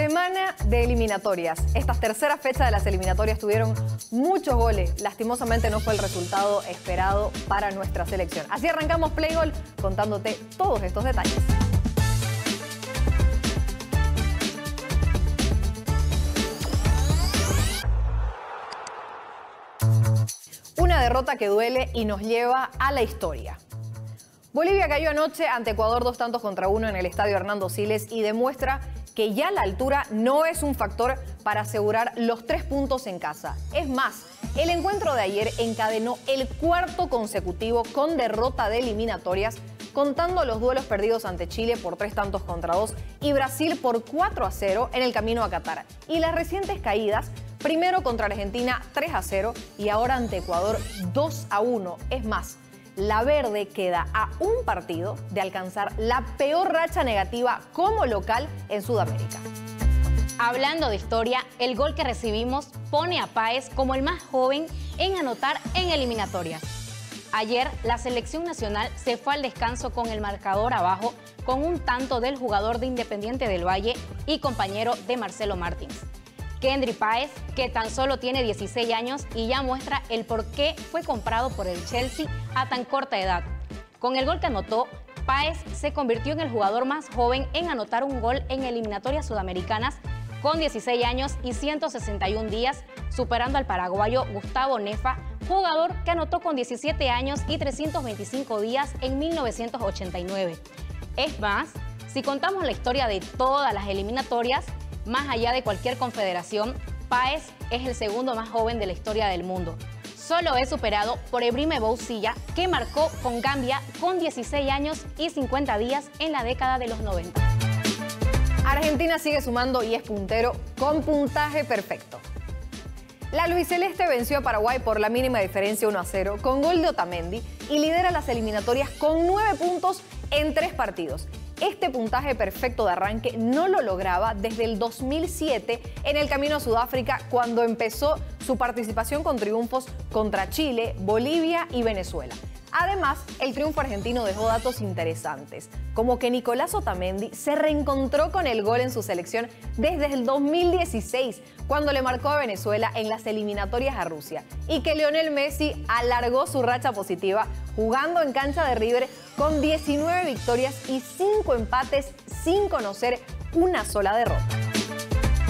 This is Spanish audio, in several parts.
Semana de eliminatorias. Estas terceras fechas de las eliminatorias tuvieron muchos goles. Lastimosamente no fue el resultado esperado para nuestra selección. Así arrancamos Playgol contándote todos estos detalles. Una derrota que duele y nos lleva a la historia. Bolivia cayó anoche ante Ecuador dos tantos contra uno en el estadio Hernando Siles y demuestra que ya la altura no es un factor para asegurar los tres puntos en casa. Es más, el encuentro de ayer encadenó el cuarto consecutivo con derrota de eliminatorias, contando los duelos perdidos ante Chile por tres tantos contra dos y Brasil por 4 a 0 en el camino a Qatar. Y las recientes caídas, primero contra Argentina 3 a 0 y ahora ante Ecuador 2 a 1. Es más, la verde queda a un partido de alcanzar la peor racha negativa como local en Sudamérica. Hablando de historia, el gol que recibimos pone a Páez como el más joven en anotar en eliminatorias. Ayer la selección nacional se fue al descanso con el marcador abajo con un tanto del jugador de Independiente del Valle y compañero de Marcelo Martins. Kendry Páez, que tan solo tiene 16 años y ya muestra el por qué fue comprado por el Chelsea a tan corta edad. Con el gol que anotó, Páez se convirtió en el jugador más joven en anotar un gol en eliminatorias sudamericanas con 16 años y 161 días, superando al paraguayo Gustavo Nefa, jugador que anotó con 17 años y 325 días en 1989. Es más, si contamos la historia de todas las eliminatorias, más allá de cualquier confederación, Páez es el segundo más joven de la historia del mundo. Solo es superado por Ebrime Bousilla, que marcó con Gambia con 16 años y 50 días en la década de los 90. Argentina sigue sumando y es puntero con puntaje perfecto. La Celeste venció a Paraguay por la mínima diferencia 1 a 0 con gol de Otamendi y lidera las eliminatorias con 9 puntos en 3 partidos. Este puntaje perfecto de arranque no lo lograba desde el 2007 en el camino a Sudáfrica cuando empezó su participación con triunfos contra Chile, Bolivia y Venezuela. Además, el triunfo argentino dejó datos interesantes, como que Nicolás Otamendi se reencontró con el gol en su selección desde el 2016, cuando le marcó a Venezuela en las eliminatorias a Rusia, y que Lionel Messi alargó su racha positiva jugando en cancha de River con 19 victorias y 5 empates sin conocer una sola derrota.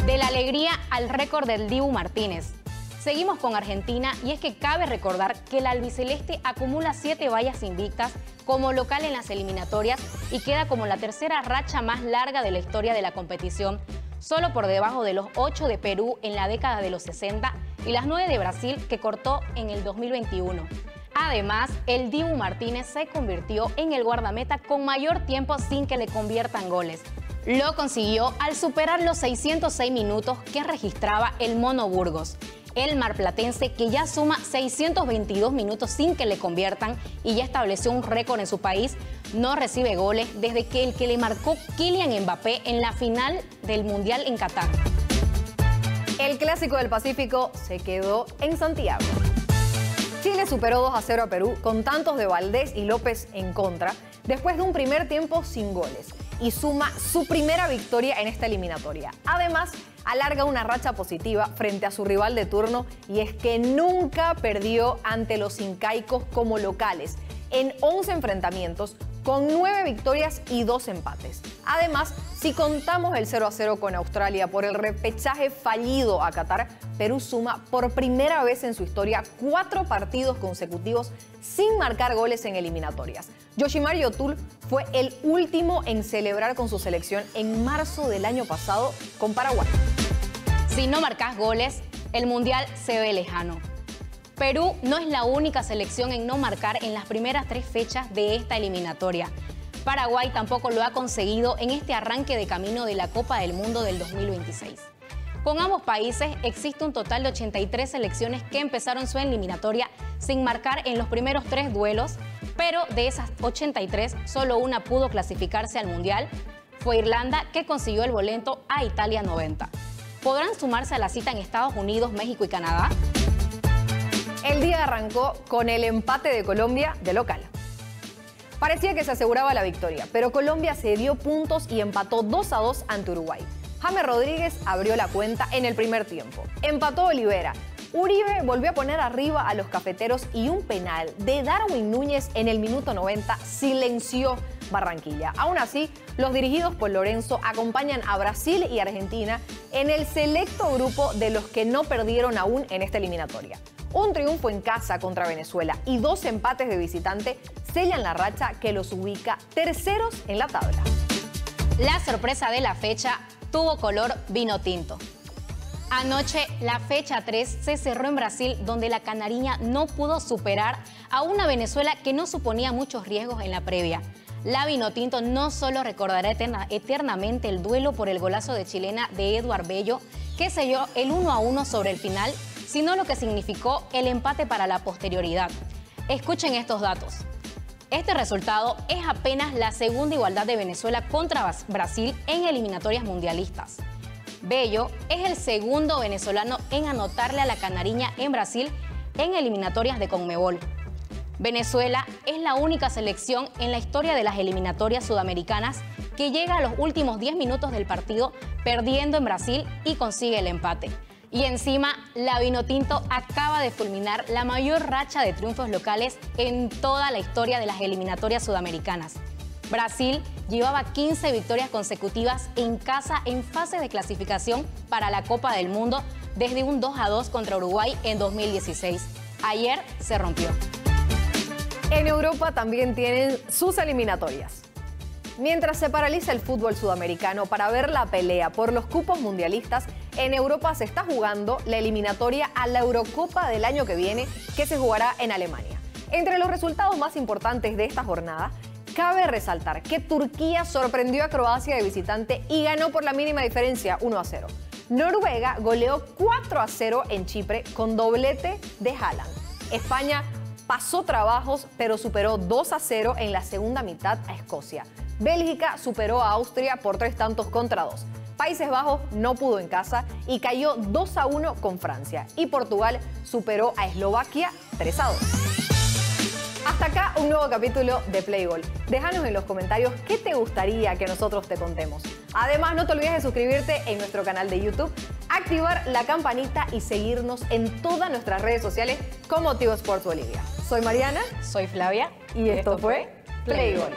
De la alegría al récord del Dibu Martínez, Seguimos con Argentina y es que cabe recordar que el albiceleste acumula siete vallas invictas como local en las eliminatorias y queda como la tercera racha más larga de la historia de la competición, solo por debajo de los ocho de Perú en la década de los 60 y las nueve de Brasil que cortó en el 2021. Además, el Dibu Martínez se convirtió en el guardameta con mayor tiempo sin que le conviertan goles. Lo consiguió al superar los 606 minutos que registraba el Mono Burgos el marplatense que ya suma 622 minutos sin que le conviertan y ya estableció un récord en su país, no recibe goles desde que el que le marcó Kylian Mbappé en la final del Mundial en Qatar. El clásico del Pacífico se quedó en Santiago. Chile superó 2 a 0 a Perú con tantos de Valdés y López en contra, después de un primer tiempo sin goles, y suma su primera victoria en esta eliminatoria. Además, alarga una racha positiva frente a su rival de turno y es que nunca perdió ante los incaicos como locales. En 11 enfrentamientos, con 9 victorias y 2 empates. Además, si contamos el 0 a 0 con Australia por el repechaje fallido a Qatar, Perú suma por primera vez en su historia cuatro partidos consecutivos sin marcar goles en eliminatorias. Yoshimar Yotul fue el último en celebrar con su selección en marzo del año pasado con Paraguay. Si no marcas goles, el Mundial se ve lejano. Perú no es la única selección en no marcar en las primeras tres fechas de esta eliminatoria. Paraguay tampoco lo ha conseguido en este arranque de camino de la Copa del Mundo del 2026. Con ambos países existe un total de 83 selecciones que empezaron su eliminatoria sin marcar en los primeros tres duelos, pero de esas 83 solo una pudo clasificarse al Mundial. Fue Irlanda que consiguió el boleto a Italia 90. ¿Podrán sumarse a la cita en Estados Unidos, México y Canadá? El día arrancó con el empate de Colombia de local. Parecía que se aseguraba la victoria, pero Colombia se dio puntos y empató 2 a 2 ante Uruguay. James Rodríguez abrió la cuenta en el primer tiempo. Empató Olivera. Uribe volvió a poner arriba a los cafeteros y un penal de Darwin Núñez en el minuto 90 silenció Barranquilla. Aún así, los dirigidos por Lorenzo acompañan a Brasil y Argentina en el selecto grupo de los que no perdieron aún en esta eliminatoria. Un triunfo en casa contra Venezuela y dos empates de visitante sellan la racha que los ubica terceros en la tabla. La sorpresa de la fecha tuvo color vino tinto. Anoche, la fecha 3 se cerró en Brasil, donde la canariña no pudo superar a una Venezuela que no suponía muchos riesgos en la previa. La Vinotinto no solo recordará eternamente el duelo por el golazo de chilena de Eduard Bello, que selló el 1 a 1 sobre el final, sino lo que significó el empate para la posterioridad. Escuchen estos datos. Este resultado es apenas la segunda igualdad de Venezuela contra Brasil en eliminatorias mundialistas. Bello es el segundo venezolano en anotarle a la canariña en Brasil en eliminatorias de Conmebol. Venezuela es la única selección en la historia de las eliminatorias sudamericanas que llega a los últimos 10 minutos del partido perdiendo en Brasil y consigue el empate. Y encima, la Vinotinto acaba de fulminar la mayor racha de triunfos locales en toda la historia de las eliminatorias sudamericanas. Brasil llevaba 15 victorias consecutivas en casa en fase de clasificación para la Copa del Mundo desde un 2 a 2 contra Uruguay en 2016. Ayer se rompió. En Europa también tienen sus eliminatorias. Mientras se paraliza el fútbol sudamericano para ver la pelea por los cupos mundialistas, en Europa se está jugando la eliminatoria a la Eurocopa del año que viene, que se jugará en Alemania. Entre los resultados más importantes de esta jornada, cabe resaltar que Turquía sorprendió a Croacia de visitante y ganó por la mínima diferencia 1 a 0. Noruega goleó 4 a 0 en Chipre con doblete de Haaland. España pasó trabajos, pero superó 2 a 0 en la segunda mitad a Escocia. Bélgica superó a Austria por tres tantos contra dos. Países Bajos no pudo en casa y cayó 2 a 1 con Francia. Y Portugal superó a Eslovaquia 3 a 2. Hasta acá un nuevo capítulo de Playgol. Déjanos en los comentarios qué te gustaría que nosotros te contemos. Además, no te olvides de suscribirte en nuestro canal de YouTube, activar la campanita y seguirnos en todas nuestras redes sociales como Motivo Sports Bolivia. Soy Mariana. Soy Flavia. Y esto, fue Playgol.